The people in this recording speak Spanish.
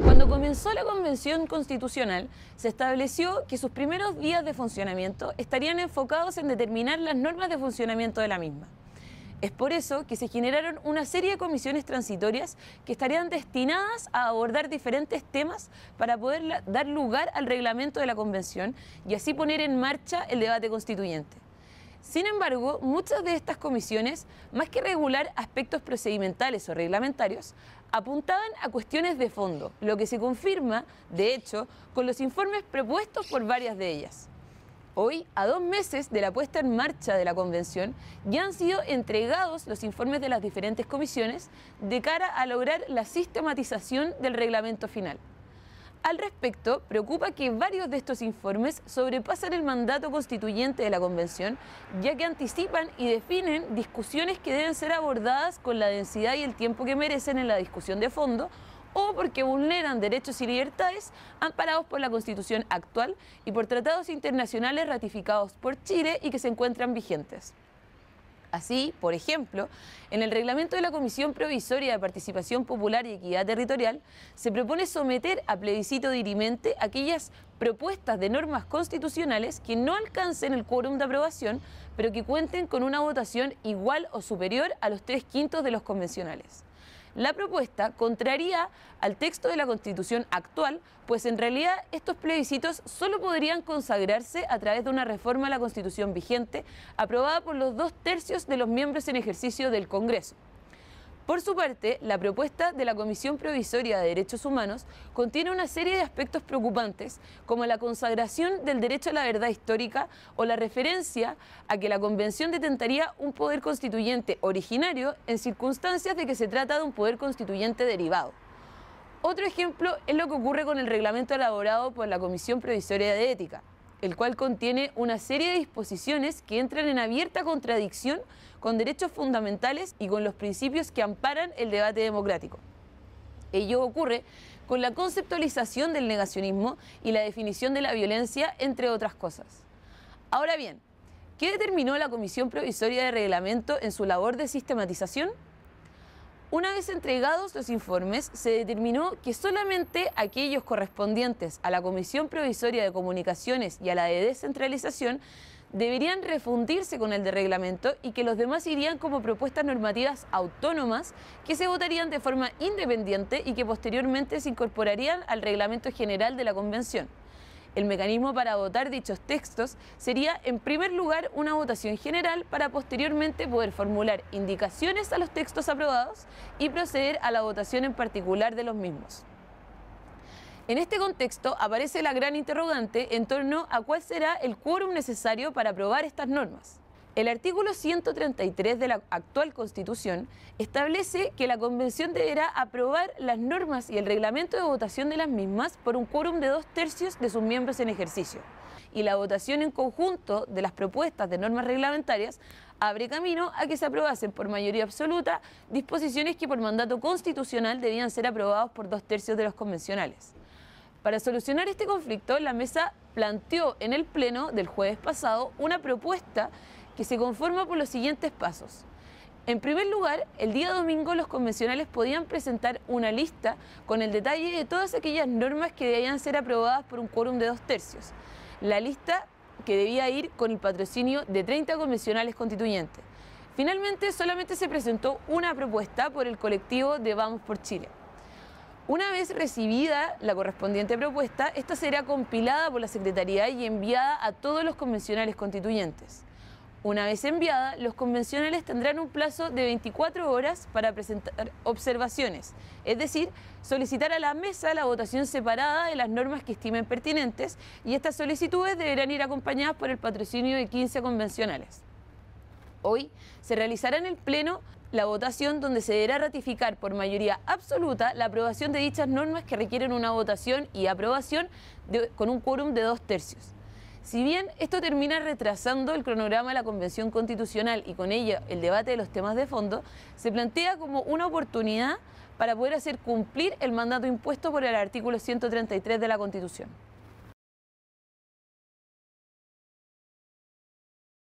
Cuando comenzó la Convención Constitucional, se estableció que sus primeros días de funcionamiento estarían enfocados en determinar las normas de funcionamiento de la misma. Es por eso que se generaron una serie de comisiones transitorias que estarían destinadas a abordar diferentes temas para poder dar lugar al reglamento de la Convención y así poner en marcha el debate constituyente. Sin embargo, muchas de estas comisiones, más que regular aspectos procedimentales o reglamentarios, apuntaban a cuestiones de fondo, lo que se confirma, de hecho, con los informes propuestos por varias de ellas. Hoy, a dos meses de la puesta en marcha de la convención, ya han sido entregados los informes de las diferentes comisiones de cara a lograr la sistematización del reglamento final. Al respecto, preocupa que varios de estos informes sobrepasan el mandato constituyente de la Convención, ya que anticipan y definen discusiones que deben ser abordadas con la densidad y el tiempo que merecen en la discusión de fondo o porque vulneran derechos y libertades amparados por la Constitución actual y por tratados internacionales ratificados por Chile y que se encuentran vigentes. Así, por ejemplo, en el reglamento de la Comisión Provisoria de Participación Popular y Equidad Territorial se propone someter a plebiscito dirimente aquellas propuestas de normas constitucionales que no alcancen el quórum de aprobación, pero que cuenten con una votación igual o superior a los tres quintos de los convencionales. La propuesta contraría al texto de la Constitución actual, pues en realidad estos plebiscitos solo podrían consagrarse a través de una reforma a la Constitución vigente aprobada por los dos tercios de los miembros en ejercicio del Congreso. Por su parte, la propuesta de la Comisión Provisoria de Derechos Humanos contiene una serie de aspectos preocupantes, como la consagración del derecho a la verdad histórica o la referencia a que la Convención detentaría un poder constituyente originario en circunstancias de que se trata de un poder constituyente derivado. Otro ejemplo es lo que ocurre con el reglamento elaborado por la Comisión Provisoria de Ética el cual contiene una serie de disposiciones que entran en abierta contradicción con derechos fundamentales y con los principios que amparan el debate democrático. Ello ocurre con la conceptualización del negacionismo y la definición de la violencia, entre otras cosas. Ahora bien, ¿qué determinó la Comisión Provisoria de Reglamento en su labor de sistematización? Una vez entregados los informes, se determinó que solamente aquellos correspondientes a la Comisión Provisoria de Comunicaciones y a la de Descentralización deberían refundirse con el de reglamento y que los demás irían como propuestas normativas autónomas que se votarían de forma independiente y que posteriormente se incorporarían al reglamento general de la Convención. El mecanismo para votar dichos textos sería, en primer lugar, una votación general para posteriormente poder formular indicaciones a los textos aprobados y proceder a la votación en particular de los mismos. En este contexto aparece la gran interrogante en torno a cuál será el quórum necesario para aprobar estas normas. El artículo 133 de la actual Constitución establece que la Convención deberá aprobar las normas y el reglamento de votación de las mismas por un quórum de dos tercios de sus miembros en ejercicio. Y la votación en conjunto de las propuestas de normas reglamentarias abre camino a que se aprobasen por mayoría absoluta disposiciones que por mandato constitucional debían ser aprobadas por dos tercios de los convencionales. Para solucionar este conflicto, la mesa planteó en el Pleno del jueves pasado una propuesta que se conforma por los siguientes pasos. En primer lugar, el día domingo los convencionales podían presentar una lista con el detalle de todas aquellas normas que debían ser aprobadas por un quórum de dos tercios. La lista que debía ir con el patrocinio de 30 convencionales constituyentes. Finalmente, solamente se presentó una propuesta por el colectivo de Vamos por Chile. Una vez recibida la correspondiente propuesta, esta será compilada por la Secretaría y enviada a todos los convencionales constituyentes. Una vez enviada, los convencionales tendrán un plazo de 24 horas para presentar observaciones, es decir, solicitar a la mesa la votación separada de las normas que estimen pertinentes y estas solicitudes deberán ir acompañadas por el patrocinio de 15 convencionales. Hoy se realizará en el Pleno la votación donde se deberá ratificar por mayoría absoluta la aprobación de dichas normas que requieren una votación y aprobación con un quórum de dos tercios. Si bien esto termina retrasando el cronograma de la Convención Constitucional y con ello el debate de los temas de fondo, se plantea como una oportunidad para poder hacer cumplir el mandato impuesto por el artículo 133 de la Constitución.